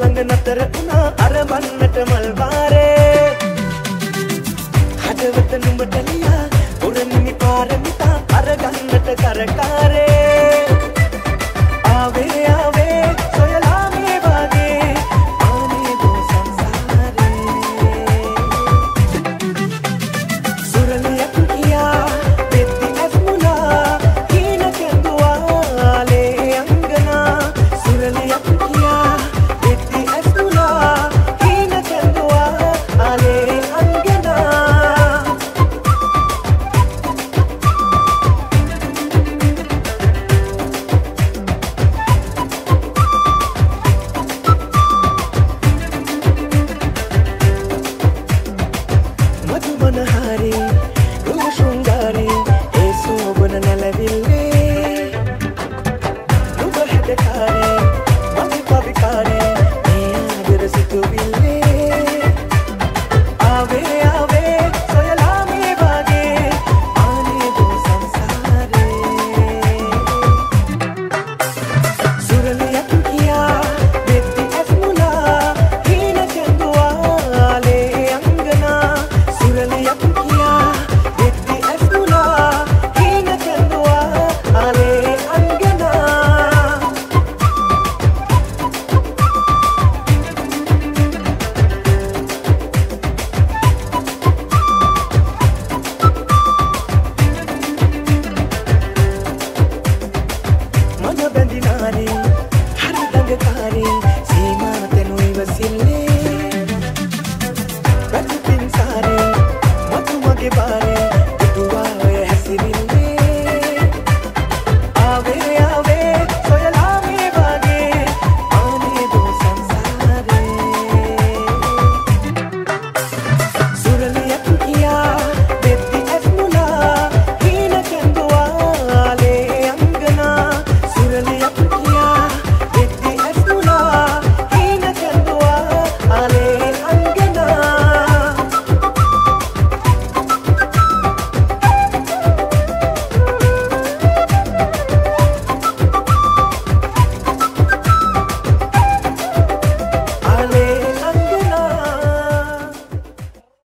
ළඟ නතර වුණා අර වන්නට මල් වාරේ හදවත නුඹට ලියා උරනිමි පාරමිතා අරගන්නට කරකාරේ. मधुबन हारी। I see